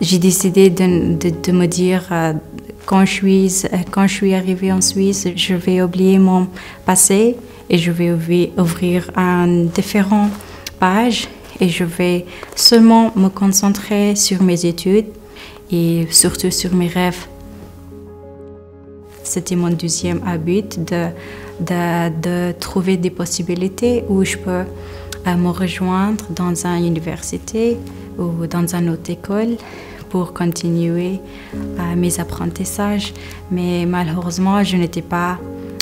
j'ai décidé de, me dire euh, quand je, suis, quand je suis arrivée en Suisse, je vais oublier mon passé et je vais ouvrir un différent page et je vais seulement me concentrer sur mes études et surtout sur mes rêves. C'était mon deuxième but de, trouver des possibilités où je peux euh, me rejoindre dans une université ou dans une autre école pour continuer euh, mes apprentissages. Mais malheureusement, je n'étais pas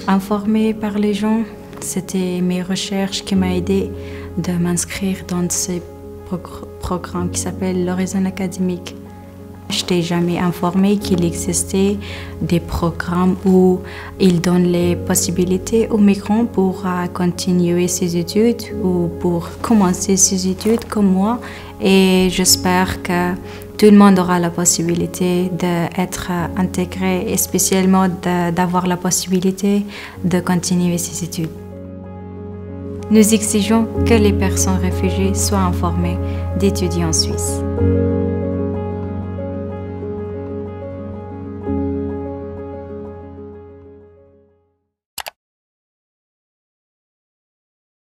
informée par les gens. C'était mes recherches qui m'ont aidé de m'inscrire dans ce programme qui s'appelle l'Horizon académique. Je n'étais jamais informée qu'il existait des programmes où ils donnent les possibilités aux migrants pour euh, continuer ses études ou pour commencer ses études comme moi. Et j'espère que tout le monde aura la possibilité d'être intégré et spécialement d'avoir la possibilité de continuer ses études. Nous exigeons que les personnes réfugiées soient informées d'étudier en Suisse.